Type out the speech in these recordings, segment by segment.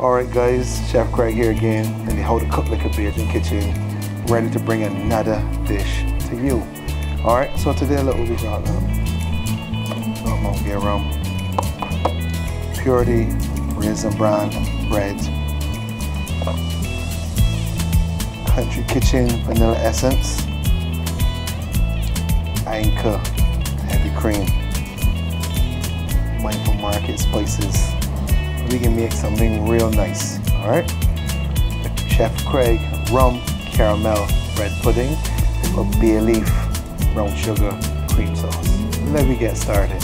Alright guys, Chef Craig here again. In the How to Cook Like a Bajan kitchen, ready to bring another dish to you. Alright, so today look what we got Mount Gay rum, purity, raisin bran, bread, country kitchen vanilla essence, anchor heavy cream, mindful market spices we can make something real nice. All right. Chef Craig rum caramel bread pudding with bay leaf brown sugar cream sauce. Let me get started.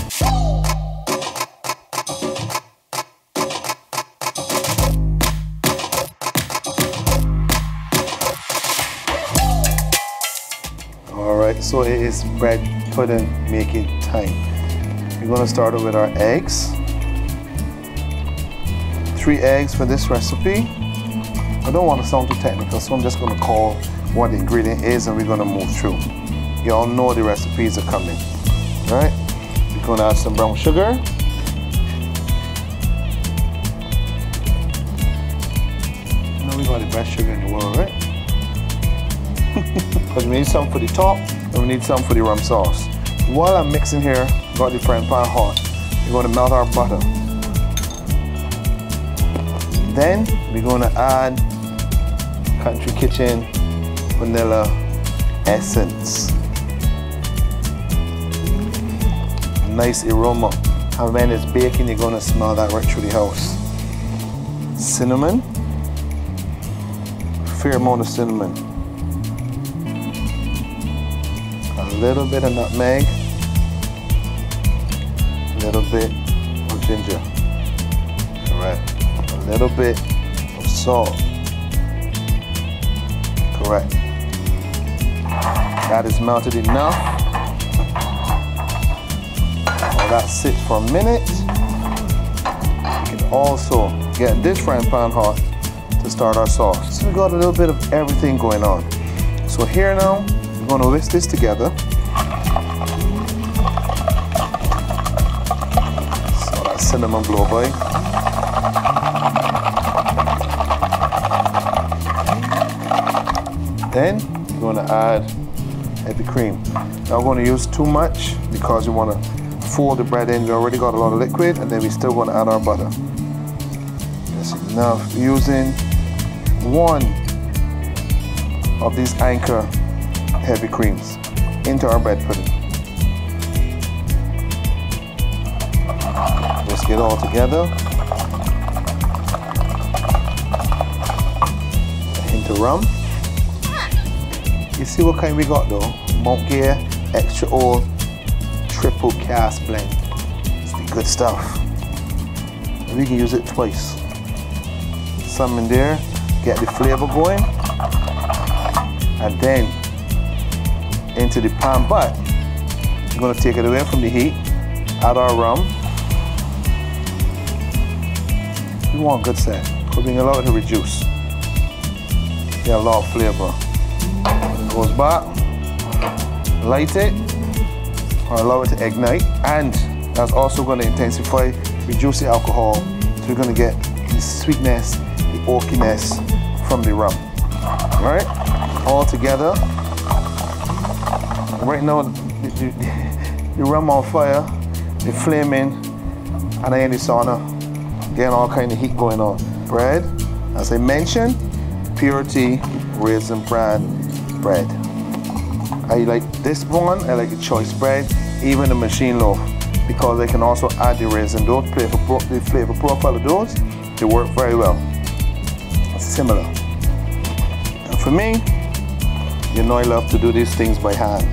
All right, so it is bread pudding making time. We're gonna start with our eggs three eggs for this recipe. I don't want to sound too technical, so I'm just going to call what the ingredient is and we're going to move through. You all know the recipes are coming. All right? We're going to add some brown sugar. We got the best sugar in the world, right? Because we need some for the top and we need some for the rum sauce. While I'm mixing here, got the frying pan hot, we're to melt our butter. Then we're gonna add Country Kitchen vanilla essence. Nice aroma. And when it's baking, you're gonna smell that right through the house. Cinnamon. Fair amount of cinnamon. A little bit of nutmeg. A little bit of ginger. Little bit of salt. Correct. That is melted enough. That sits for a minute, we can also get this frying pan hot to start our sauce. So we got a little bit of everything going on. So here now, we're gonna whisk this together. So that cinnamon blow by. Then you're going to add heavy cream. We're going to use too much because we want to fold the bread in. We already got a lot of liquid and then we still want to add our butter. That's enough. Using one of these Anchor heavy creams into our bread pudding. Whisk it all together. Into rum. You see what kind we got though? Mount Gay Extra Old Triple Cask Blend. It's the good stuff. We can use it twice. Some in there, get the flavor going. And then into the pan, but we're gonna take it away from the heat, add our rum. We want good set, because we allow it to reduce. Have a lot of flavor goes back, light it, or allow it to ignite, and that's also going to intensify, reduce the alcohol, so you're going to get the sweetness, the oakiness from the rum. All right, all together. Right now, the, the, the rum on fire, the flaming, and I in the sauna, getting all kind of heat going on. Bread, as I mentioned, purity, raisin bran, bread. I like this one, I like the choice bread, even the machine loaf, because I can also add the raisin dough, flavor, the flavor profile of those, they work very well. Similar. And for me, you know I love to do these things by hand.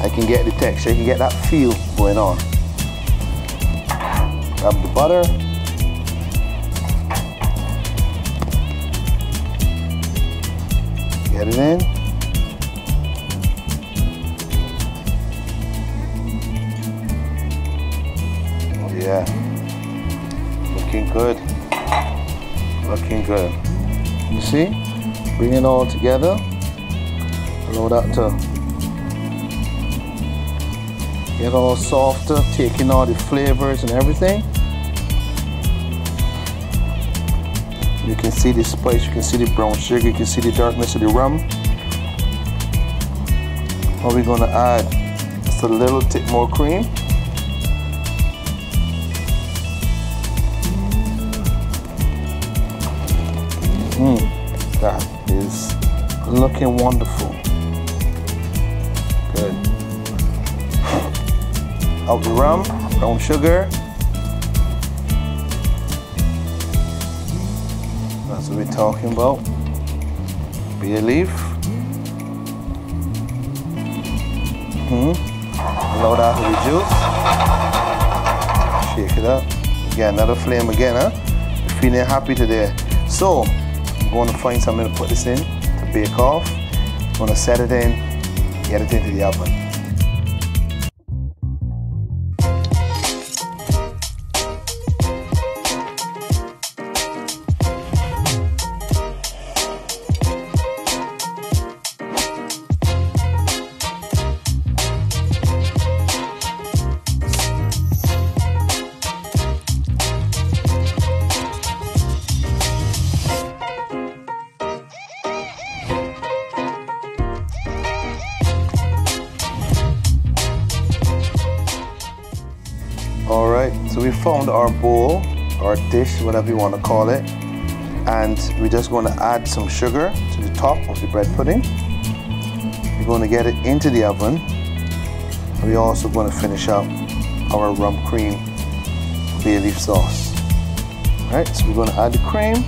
I can get the texture, I can get that feel going on. Grab the butter, Get it in. Yeah. Looking good. Looking good. You see? Bring it all together. Allow that to get all softer, taking all the flavors and everything. You can see the spice, you can see the brown sugar, you can see the darkness of the rum. What we're gonna add just a little bit more cream. Mmm, that is looking wonderful. Good. Out the rum, brown sugar. That's what we're talking about. Bay leaf. Hmm. Allow that to reduce. Shake it up. Again, another flame again, huh? Feeling happy today. So, I'm going to find something to put this in to bake off. I'm going to set it in, get it into the oven. Found our bowl, our dish, whatever you want to call it. And we're just going to add some sugar to the top of the bread pudding. We're going to get it into the oven. We're also going to finish up our rum cream bay leaf sauce. All right, so we're going to add the cream.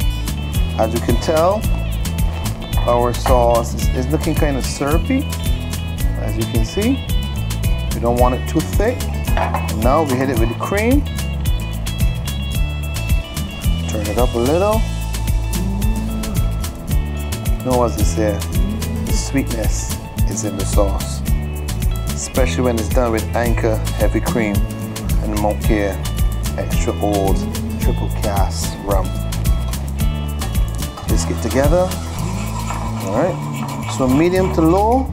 As you can tell, our sauce is, is looking kind of syrupy, as you can see. We don't want it too thick. Now we hit it with the cream. Turn it up a little. as they say, the sweetness is in the sauce. Especially when it's done with Anchor Heavy Cream and Mount Gay Extra Old Triple Cask Rum. Just get together. Alright. So medium to low.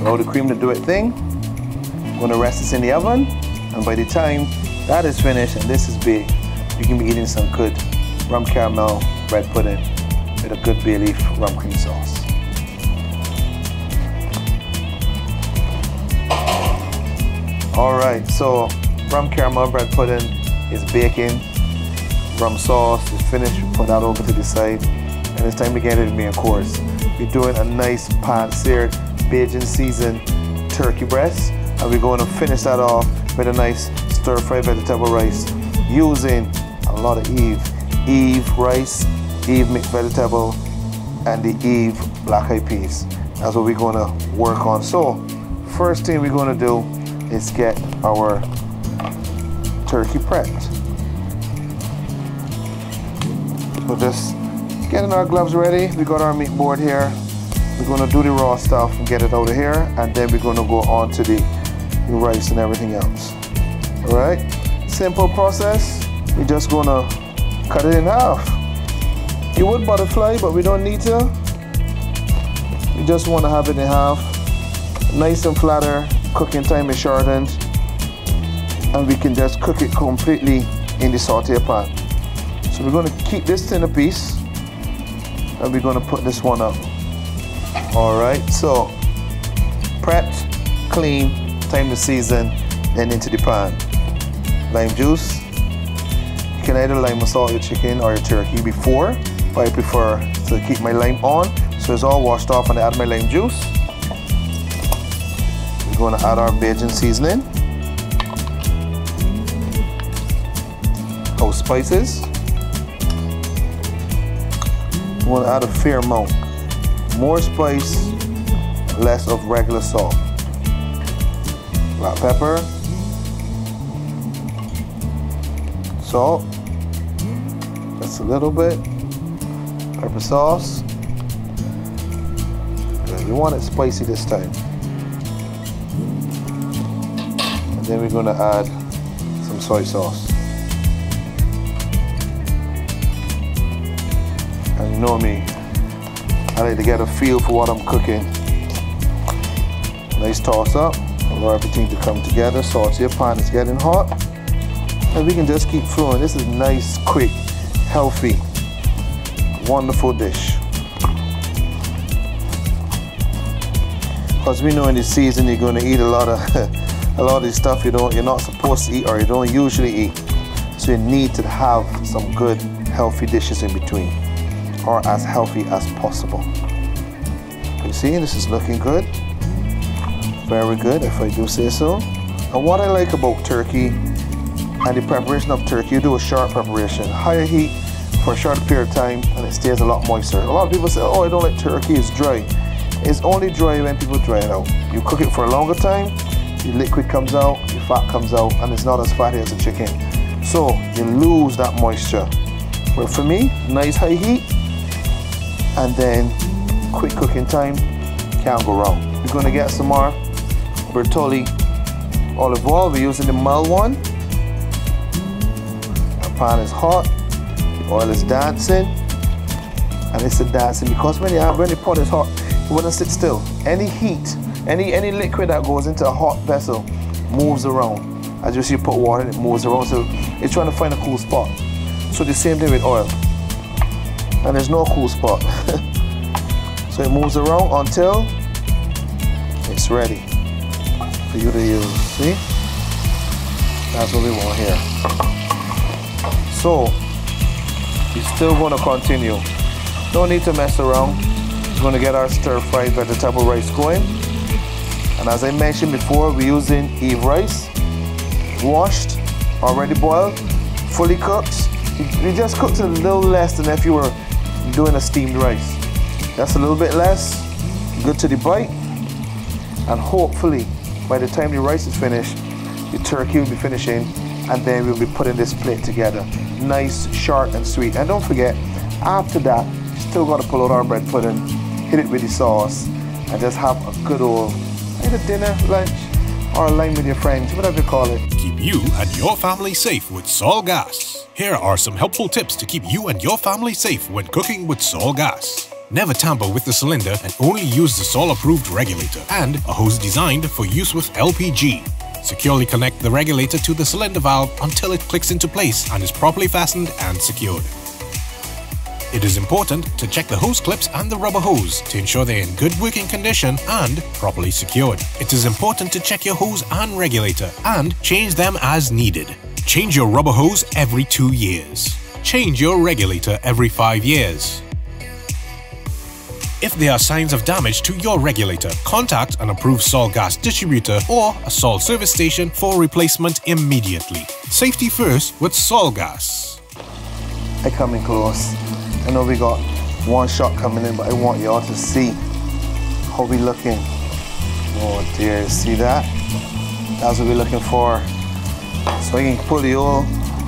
Allow the cream to do its thing. I'm gonna rest this in the oven, and by the time that is finished and this is baked, you can be eating some good rum caramel bread pudding with a good bay leaf rum cream sauce. All right, so rum caramel bread pudding is baking. Rum sauce is finished. Put that over to the side, and it's time to get it in main course. We're doing a nice pan seared Bajan seasoned turkey breast and we're going to finish that off with a nice stir fried vegetable rice using a lot of Eve. Eve rice, Eve mixed vegetable, and the Eve black eyed peas. That's what we're to work on. So, first thing we're to do is get our turkey prepped. So just getting our gloves ready. We got our meat board here. We're to do the raw stuff and get it out of here, and then we're to go on to the rice and everything else. All right, simple process. We're just gonna cut it in half. You would butterfly, but we don't need to. We just wanna have it in half. Nice and flatter, cooking time is shortened. And we can just cook it completely in the saute pan. So we're gonna keep this in a piece and we're gonna put this one up. All right, so prepped, clean, time to season, then into the pan. Lime juice. Can either lime salt your chicken or your turkey before, but I prefer to keep my lime on. So it's all washed off and I add my lime juice. We're gonna add our Bajan seasoning. Our spices. We're gonna add a fair amount. More spice, less of regular salt black pepper, salt, a little bit, pepper sauce. Good. You want it spicy this time. And then we're gonna add some soy sauce. And you know me, I like to get a feel for what I'm cooking. Nice toss up. Allow everything to come together. Salt your pan is getting hot. And we can just keep flowing. This is nice, quick, healthy Wonderful dish. Because we know in the season you're going to eat a lot of a lot of this stuff you don't you're not supposed to eat or you don't usually eat. So you need to have some good healthy dishes in between or as healthy as possible. You see, this is looking good. Very good, if I do say so. And what I like about turkey and the preparation of turkey, you do a short preparation, higher heat for a short period of time, and it stays a lot moister. A lot of people say, oh, I don't like turkey, it's dry. It's only dry when people dry it out. You cook it for a longer time, the liquid comes out, the fat comes out, and it's not as fatty as a chicken. So you lose that moisture. But for me, nice high heat, and then quick cooking time, can't go wrong. We're gonna get some more Bertolli olive oil. We're using the mild one. The pan is hot, the oil is dancing, and it's a dancing because when, have, when the pot is hot, you wanna sit still. Any heat, any, any liquid that goes into a hot vessel moves around. As you see, you put water in, it moves around. So it's trying to find a cool spot. So the same thing with oil. And there's no cool spot. so it moves around until it's ready for you to use. See? That's what we want here. So, we're still going to continue. No need to mess around. We're going to get our stir-fried vegetable rice going. And as I mentioned before, we're using Eve rice, washed, already boiled, fully cooked. You just cooked a little less than if you were doing a steamed rice. That's a little bit less, good to the bite. And hopefully, by the time the rice is finished, the turkey will be finishing, and then we'll be putting this plate together. Nice, short, and sweet. And don't forget, after that, still gotta pull out our bread pudding, hit it with the sauce, and just have a good old either dinner, lunch, or a line with your friends, whatever you call it. Keep you and your family safe with Sol Gas. Here are some helpful tips to keep you and your family safe when cooking with Sol Gas. Never tamper with the cylinder and only use the Sol approved regulator and a hose designed for use with LPG. Securely connect the regulator to the cylinder valve until it clicks into place and is properly fastened and secured. It is important to check the hose clips and the rubber hose to ensure they're in good working condition and properly secured. It is important to check your hose and regulator and change them as needed. Change your rubber hose every two years. Change your regulator every five years. If there are signs of damage to your regulator, contact an approved Sol gas distributor or a Sol service station for replacement immediately. Safety first with Sol gas. I come in close. I know we got one shot coming in, but I want y'all to see how we looking. Oh dear, see that? That's what we're looking for. So you can pull the old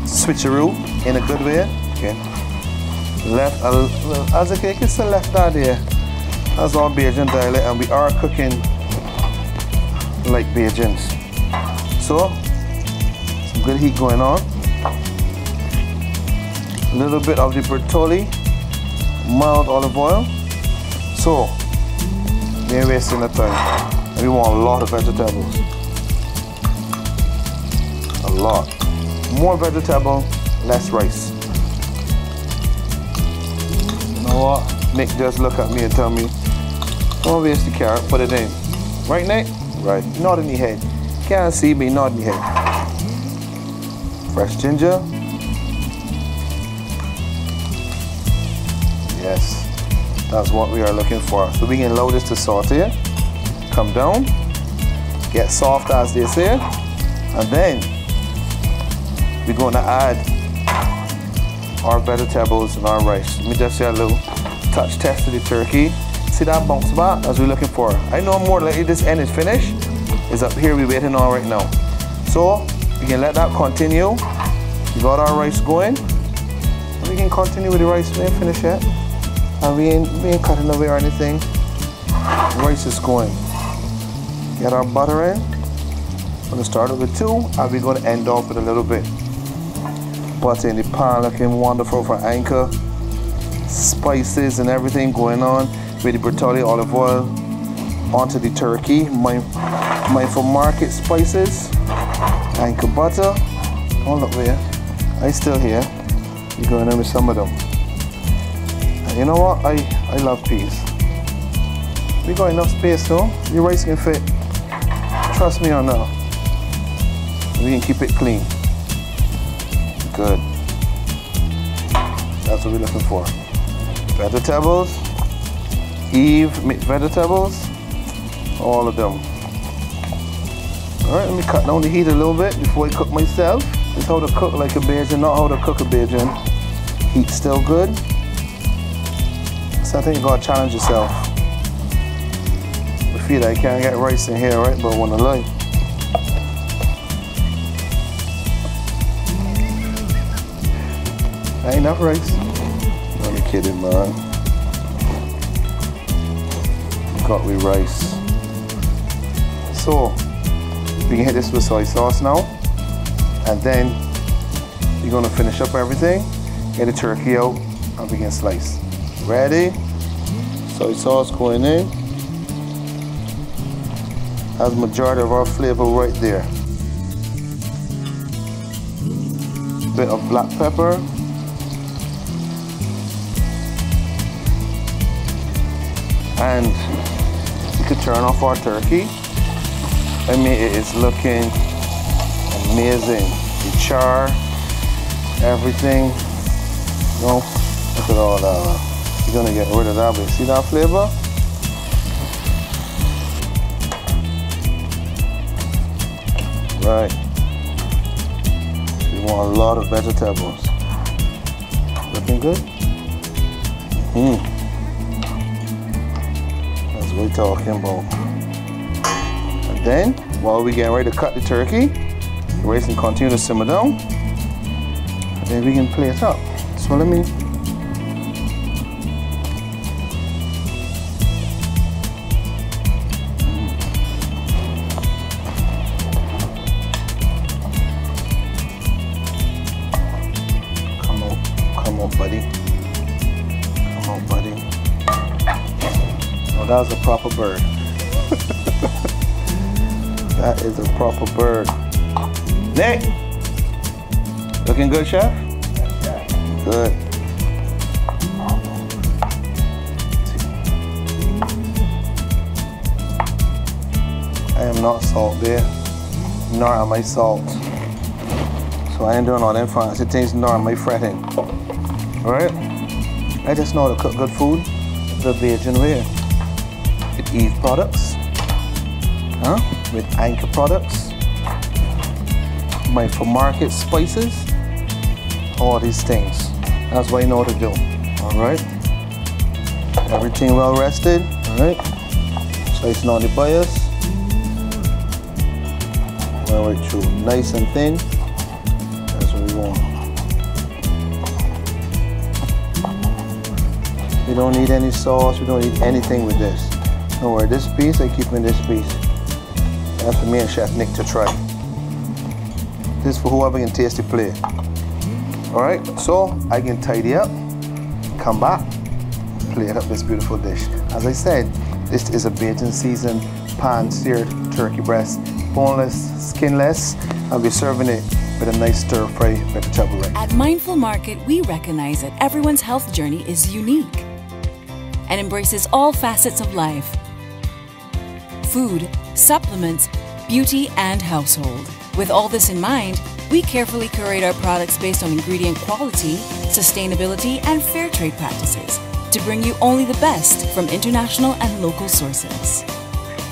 switcheroo in a good way. Okay. Left, as a cake, it's the left out there. That's all Bajan dialect, and we are cooking like Bajans. So, some good heat going on. A little bit of the Bertolli, mild olive oil. So, we ain't wasting the time. We want a lot of vegetables. A lot. More vegetable, less rice. You know what? Nick just look at me and tell me, don't waste the carrot, put it in. Right, Nick? Right. Nod in your head. Can't see me, nod in your head. Fresh ginger. Yes, that's what we are looking for. So we can allow this to saute, come down, get soft as they say, and then we're going to add our vegetables and our rice. Let me just say a little touch test of the turkey. See that bounce back as we're looking for. I know more likely this end is finished. Is up here we're waiting on right now. So we can let that continue. We got our rice going. We can continue with the rice. We ain't finished yet. And we ain't, we ain't cutting away or anything. Rice is going. Get our butter in. We're gonna start with two and we're gonna end off with a little bit. Butter in the pan looking wonderful for anchor. Spices and everything going on with the Bertolli olive oil onto the turkey. My, mindful market spices. Anchor butter. Oh look there. I still here. You're going in with some of them. And You know what? I, I love peas. We got enough space though. Your rice can fit. Trust me or not. We can keep it clean. Good. That's what we're looking for. Vegetables. Eve vegetables. All of them. Alright, let me cut down the heat a little bit before I cook myself. Is how to cook like a Bajan, not how to cook a Bajan. Heat still good. So I think you gotta challenge yourself. I feel like I can't get rice in here, right? But I wanna lie. Ain't enough rice. Kidding, man. Got we rice. So, we can hit this with soy sauce now. And then you're gonna finish up everything, get the turkey out, and begin slice. Ready? Soy sauce going in. Has majority of our flavor right there. Bit of black pepper. And you could turn off our turkey. I mean, it is looking amazing. The char, everything. No, look at all that. You're gonna get rid of that, but see that flavor? Right. You want a lot of vegetables. Looking good? Hmm. Talking about. And then, while we getting ready to cut the turkey, the rice can continue to simmer down. And then we can plate up. So let me that was a proper bird. that is a proper bird. Nick! Looking good, chef? Good. I am not salt there, nor am I salt. So I ain't doing all them fancy things, nor am I fretting. Alright? I just know to cook good food the Bajan way. Eve products, huh? With Anchor products, mindful market spices, all these things. That's what I know how to do. Alright? Everything well rested, alright? Slicing on the bias. All the way through, nice and thin. That's what we want. We don't need any sauce, we don't need anything with this. Don't worry, this piece, I keep in this piece. That's for me and Chef Nick to try. This is for whoever can taste the plate. All right, so I can tidy up, come back, plate up this beautiful dish. As I said, this is a Bajan seasoned pan-seared turkey breast, boneless, skinless. I'll be serving it with a nice stir-fry vegetable rice. At Mindful Market, we recognize that everyone's health journey is unique and embraces all facets of life food, supplements, beauty, and household. With all this in mind, we carefully curate our products based on ingredient quality, sustainability, and fair trade practices to bring you only the best from international and local sources.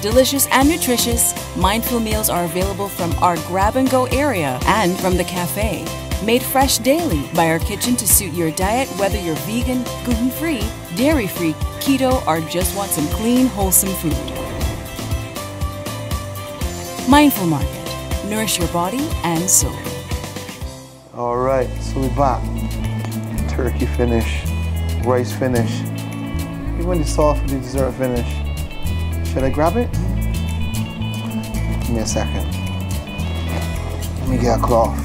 Delicious and nutritious, mindful meals are available from our grab and go area and from the cafe. Made fresh daily by our kitchen to suit your diet, whether you're vegan, gluten free, dairy free, keto, or just want some clean, wholesome food. Mindful Market. Nourish your body and soul. All right, so we back. Turkey finish, rice finish. Even the sauce for the dessert finish. Should I grab it? Give me a second. Let me get a cloth.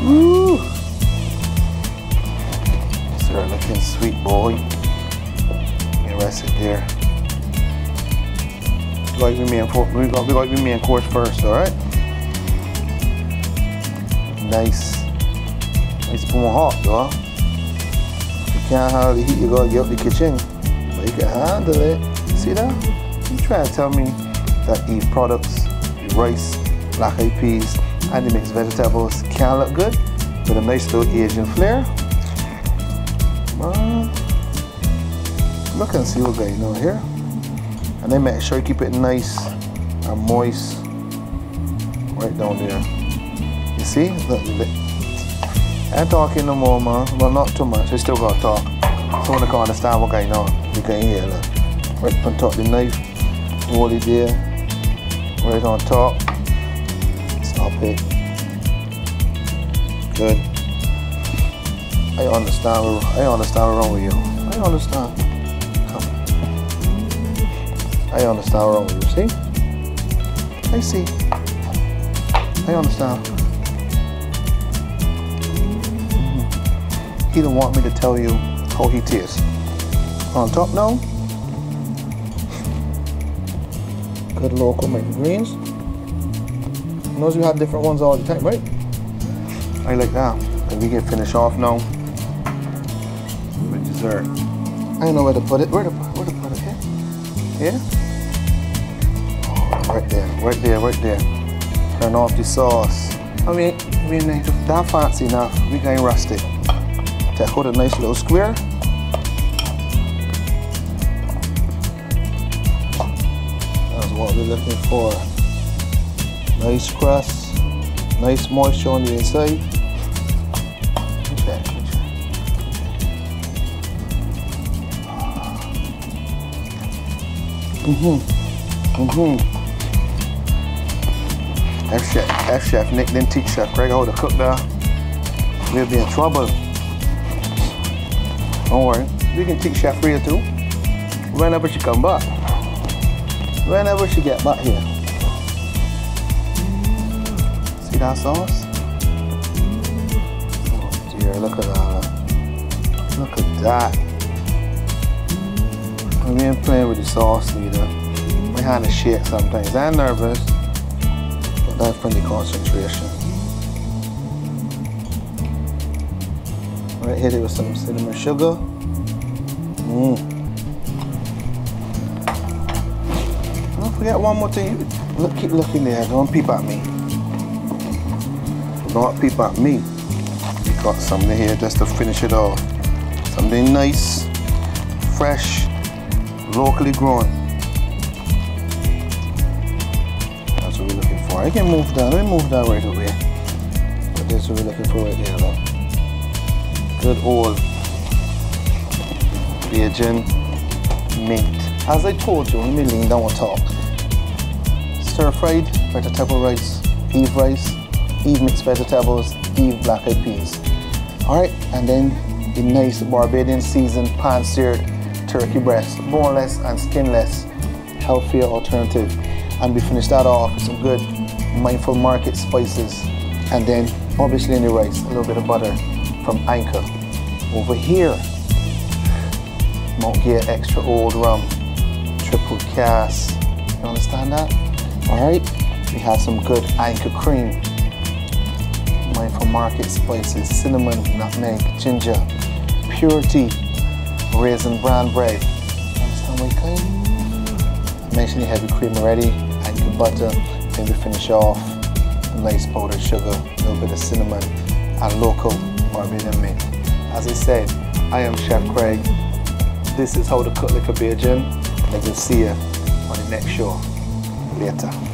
Woo! Dessert looking sweet boy. Get rest it there. We got your main course. We got, we got your main course first, all right? Nice. Nice boom hot, though. You can't handle the heat, you gotta get up the kitchen. But you can handle it. See that? You trying to tell me that the products, the rice, black eyed peas, and the mixed vegetables can look good with a nice little Asian flair? Man, look and see what's going on here. And then make sure you keep it nice and moist right down there. You see? Look, look. I ain't talking no more, man. Well, not too much. I still gotta talk. So I can understand what's going on. You can hear, look. Right on top of the knife. Hold it there. Right on top. Stop it. Good. I understand. I understand what's wrong with you. I understand. I understand wrong with you. See? I see. I understand. He don't want me to tell you how he tastes. On top now. Good local microgreens. Knows you have different ones all the time, right? I like that. And we can finish off now with dessert. I don't know where to put it. Where to where to put it? Here? Here? Right there, right there. Turn off the sauce. I mean, I mean, that fancy enough, we can rust it. To hold a nice little square. That's what we're looking for. Nice crust, nice moisture on the inside. Okay, okay. F chef, F chef Nick didn't teach Chef Craig how to cook there. We'll be in trouble. Don't worry, we can teach Chef Rhea too. Whenever she come back. Whenever she get back here. See that sauce? Oh dear, look at that. Look at that. I mean, playing with the sauce neither. My hand is shake sometimes. I'm nervous, that's from the concentration. Right, hit it with some cinnamon sugar. Mmm. Don't forget one more thing. Look, keep looking there. Don't peep at me. Don't peep at me. We got something here just to finish it off. Something nice, fresh, locally grown. I can move that. Me move that right away. But this is what we're looking for right here, look. Good old Bajan mint. As I told you, let me lean down and talk. Stir fried vegetable rice, Eve rice, Eve mixed vegetables, Eve black eyed peas. Alright, and then the nice Barbadian seasoned pan seared turkey breast, boneless and skinless, healthier alternative. And we finish that off with some good mindful market spices. And then obviously in the rice, a little bit of butter from Anchor. Over here, Mount Gay Extra Old Rum, triple cask. You understand that? Alright, we have some good Anchor cream. Mindful market spices, cinnamon, nutmeg, ginger, purity, raisin bran bread. Understand what sure you have your cream already, Anchor butter, then we finish off nice powdered sugar, a little bit of cinnamon, and local Barbadian mint. As I said, I am Chef Craig. This is how to cook like a Bajan, and we'll see you on the next show later.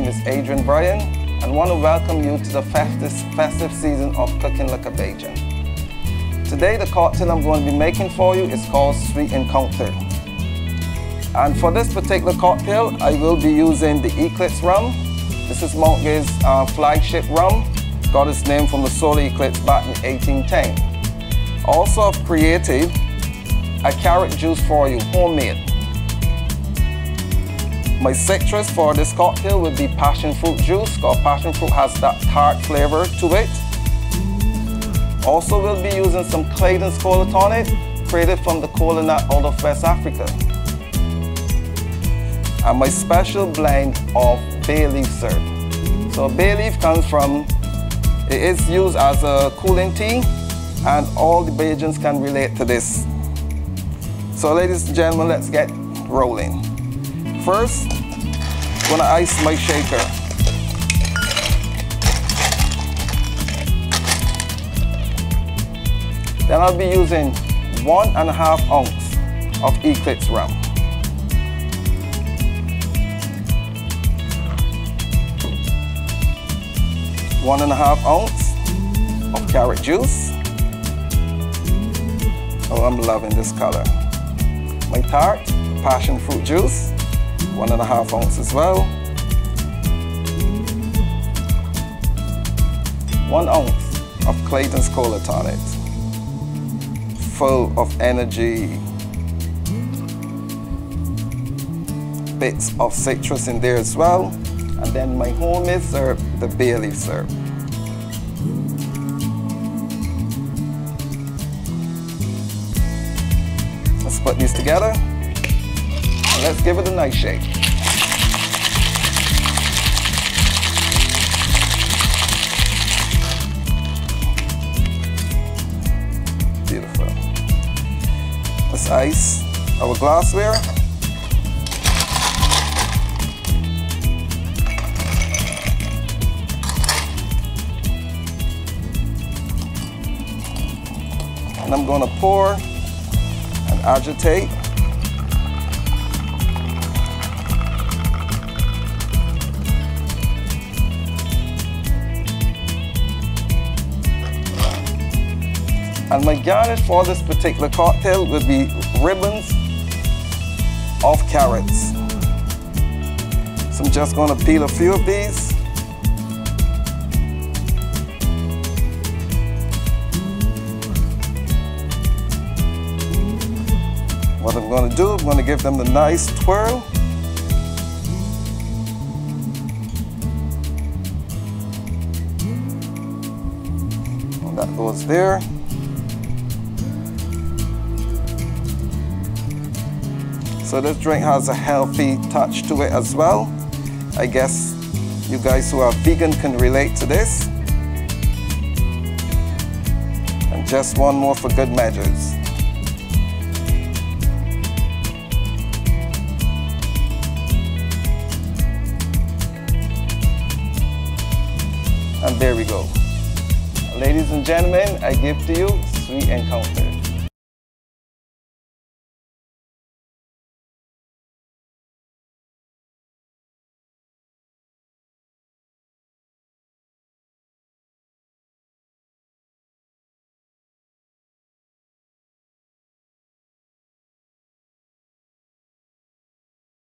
Name is Adrian Bryan, and want to welcome you to the festive, season of Cooking Like a Bajan. Today, the cocktail I'm going to be making for you is called Sweet Encounter. And for this particular cocktail, I will be using the Eclipse rum. This is Mount Gay's uh, flagship rum. Got its name from the solar eclipse back in 1810. Also, I've created a carrot juice for you, homemade. My citrus for this cocktail would be passion fruit juice, because passion fruit has that tart flavor to it. Also, we'll be using some Clayton's Kola Tonic, created from the cola nut out of West Africa. And my special blend of bay leaf syrup. So bay leaf comes from, it is used as a cooling tea, and all the Bajans can relate to this. So ladies and gentlemen, let's get rolling. First, I'm gonna ice my shaker. Then I'll be using one and a half ounce of Eclipse rum. One and a half ounce of carrot juice. Oh, I'm loving this color. My tart, passion fruit juice, one and a half ounce as well. One ounce of Clayton's Kola Tonic full of energy. Bits of citrus in there as well. And then my homemade syrup, the bay leaf syrup. Let's put these together. Let's give it a nice shake. Beautiful. Let's ice our glassware. And I'm going to pour and agitate. And my garnish for this particular cocktail would be ribbons of carrots. So I'm just gonna peel a few of these. What I'm gonna do, I'm gonna give them the nice twirl. That goes there. So this drink has a healthy touch to it as well. I guess you guys who are vegan can relate to this. And just one more for good measures. And there we go. Ladies and gentlemen, I give to you Sweet Encounters.